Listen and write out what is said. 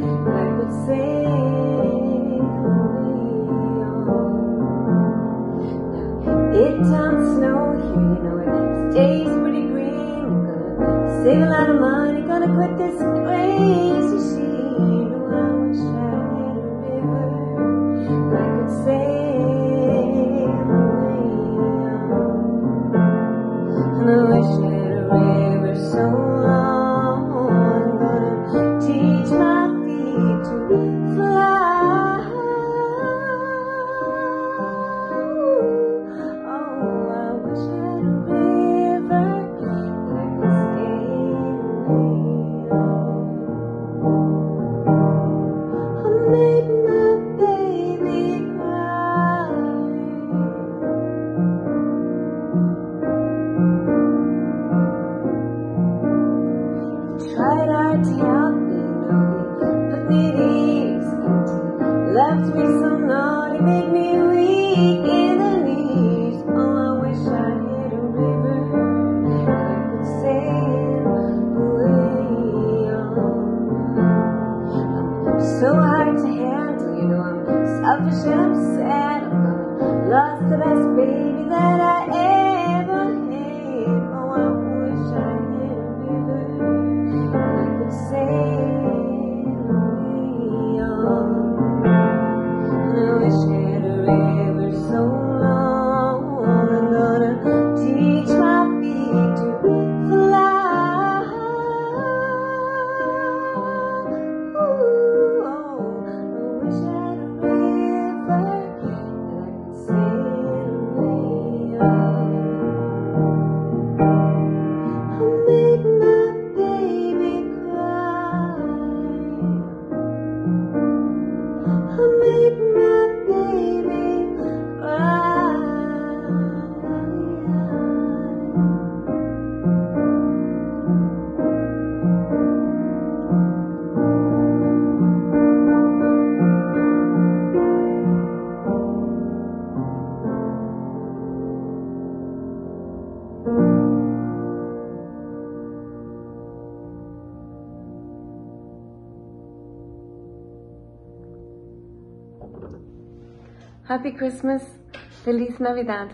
It don't snow here, no. it stays pretty green. Gonna save a lot of money, gonna quit this crazy scene. I wish I had a river I could sail away on. I wish I left me so naughty, made me weak in the knees. Oh, I wish I had a river I could sail away on. So hard to handle, you know, I'm selfish and sad. I've lost the best baby that I that Happy Christmas. Feliz Navidad.